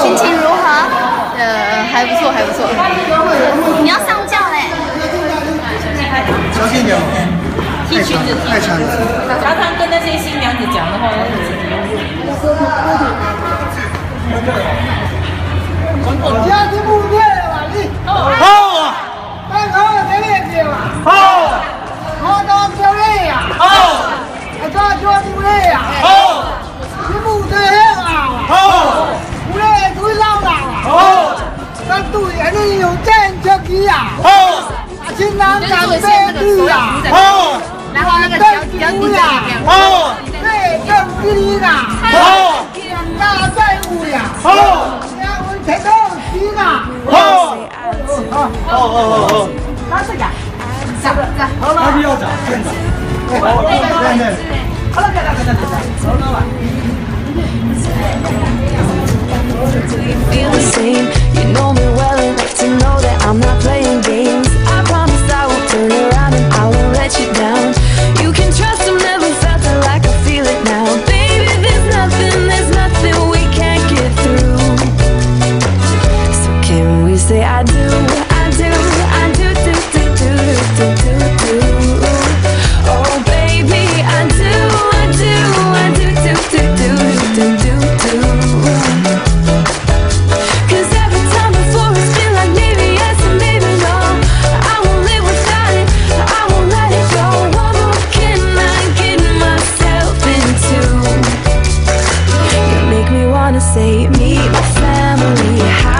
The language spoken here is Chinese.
心情如何？呃，还不错，还不错。你要上轿嘞？小心点太长了，太长了。常常跟那些新娘子讲的话，要自己用。家庭不变了，你好啊，刚好这边去嘛，好，好到这里呀，好，抓抓不来呀，好，好，新郎长辈地呀，好，然后那个脚脚底这边。好，对正地呀，好，大在乎呀，好，两位才到西呐，好，好，好，好，好。他这个，走走。哪里要涨？现在。好，对对。好了，好。了，好了，好了，好。了 Say I do, I do, I do, do, do, do, do, do, do. Oh baby, I do, I do, I do, do, do, do, do, do, do. Cause every time before it's been like maybe yes and maybe no. I won't live without it, I won't let it go. What more can I get myself into? You make me wanna say, meet my family.